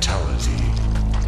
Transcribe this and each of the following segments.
Fatality.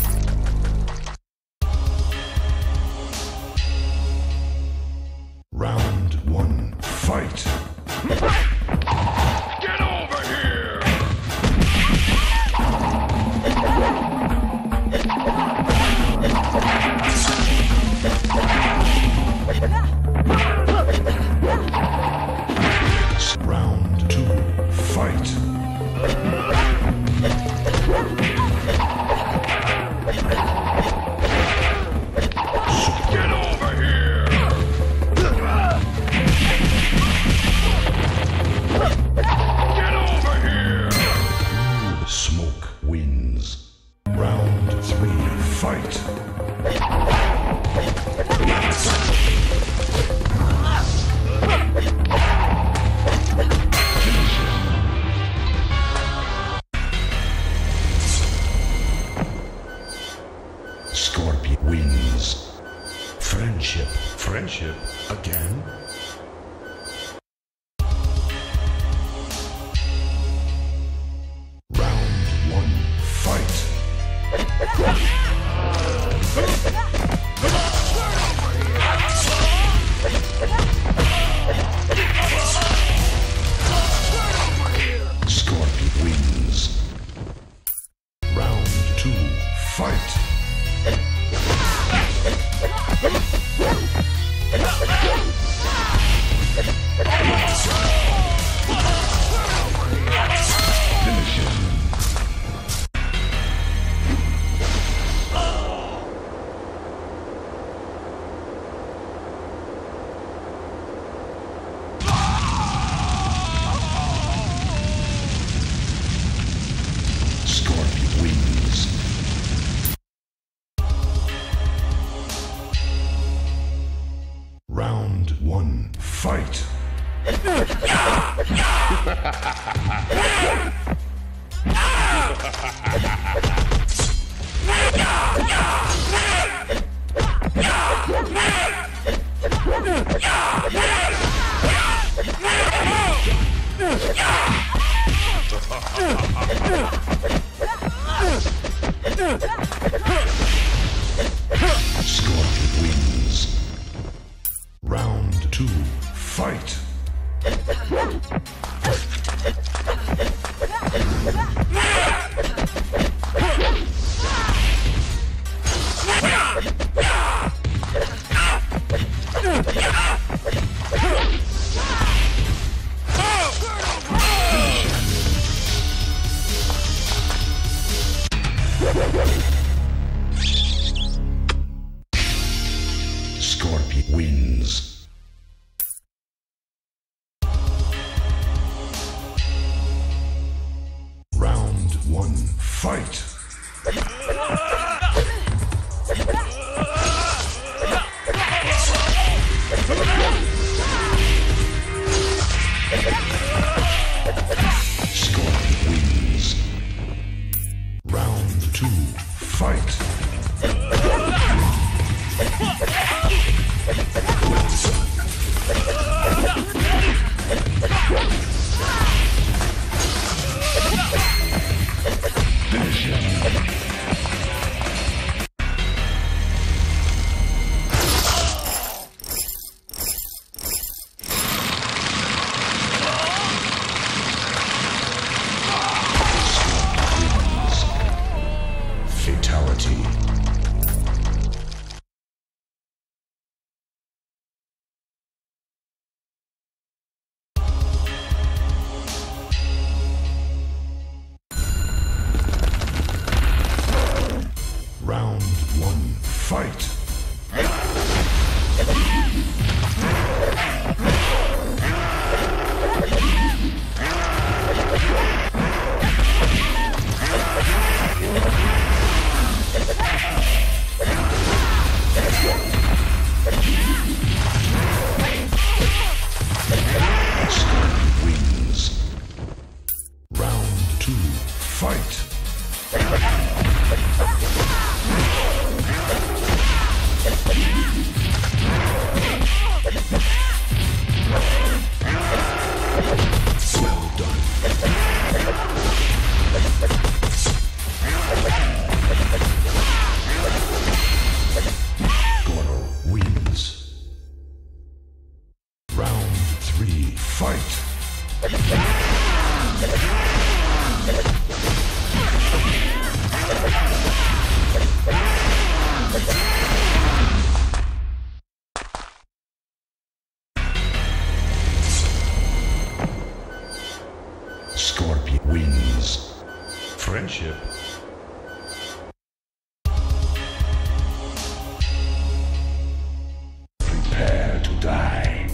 Die.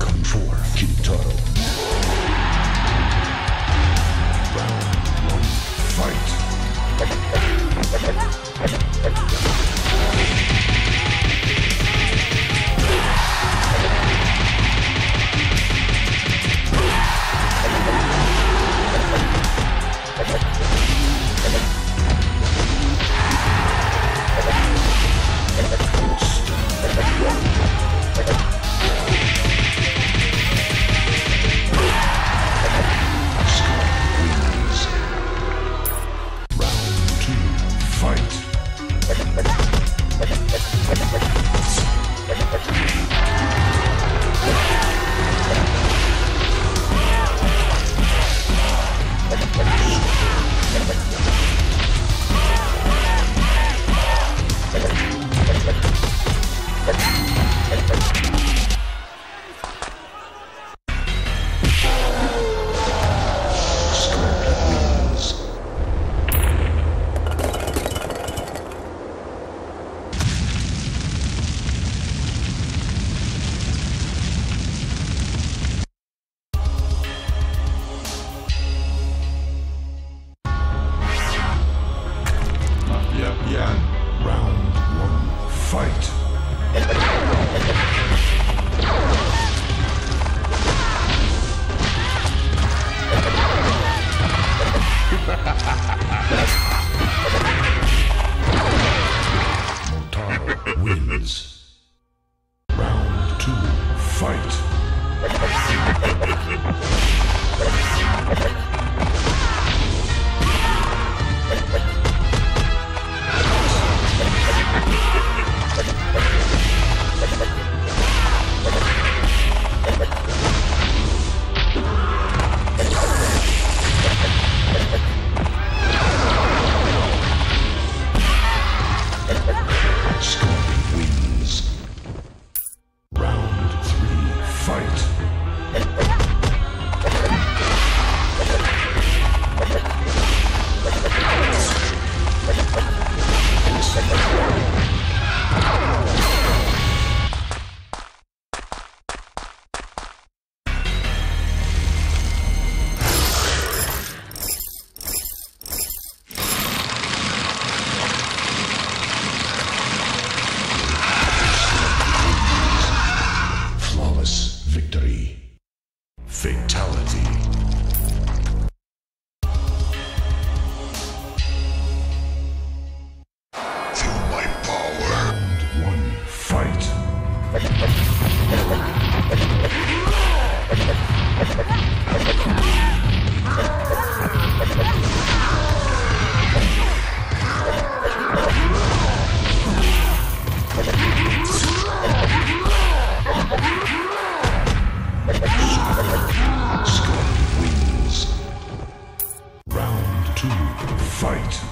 Come forth, Kintaro. Round one, fight! Fight! fight. Fatality. Fight.